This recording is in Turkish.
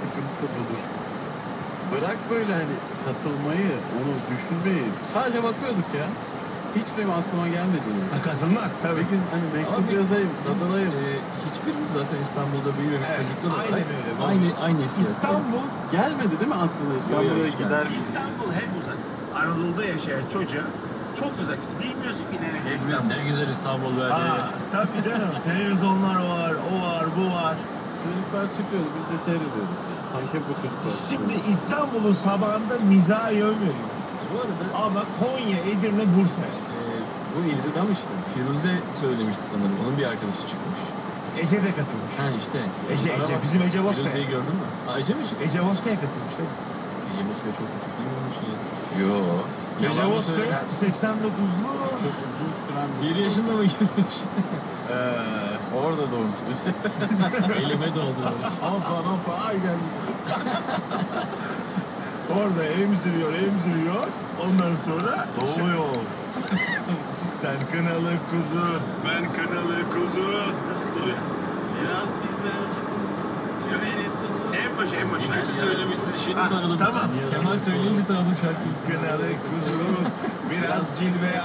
sıkıntısı budur. Bırak böyle hani katılmayı, onu düşünmeyi. Sadece bakıyorduk ya. Hiç benim aklıma gelmedi. yani. Ha, katılmak tabii. Bir gün hani mektup Abi, yazayım, katılayım. e, hiçbirimiz zaten İstanbul'da büyümemiş Evet, çocuklar olarak aynen öyle, aynı aynı hissiyat. İstanbul, Gelmedi değil mi aklına hiç? Ben buraya gider miyim? İstanbul hep uzak. Anadolu'da yaşayan çocuğa çok uzak. Bilmiyorsun ki neresi İstanbul. Ne güzel İstanbul be. Aa, tabii canım. Televizyonlar var, o var, bu var. Çocuklar çıkıyordu, biz de seyrediyorduk. Sanki bu çocuklar. Şimdi İstanbul'un sabahında mizaha yön veriyoruz. Bu arada Ama Konya, Edirne, Bursa. e, Bu intikam işte. Firuze söylemişti sanırım. Onun bir arkadaşı çıkmış. Ece de katılmış. Ha işte. Ece, Ece. Bizim Ece Bozkaya. Firuze'yi gördün mü? Ha, Ece mi çıktı? Ece Bozkaya katılmış değil mi? Ece Moskova çok küçük değil mi onun için? ya? Yo. Ece Yalan mı Bozkaya 89'lu. Çok uzun süren Bir yaşında mı girmiş? Ee, Orada doğmuş biz. Elime doğdu. hoppa hoppa ay geldik. orada emziriyor, emziriyor. Ondan sonra Doğuyor. sen kınalı kuzu, ben kınalı kuzu. Nasıl oluyor? Biraz sizden çıkın. En başı, en başı. Kötü söylemişsin şimdi tanıdım. tamam. Kemal söyleyince tanıdım şarkıyı. Kınalı kuzu, biraz cilve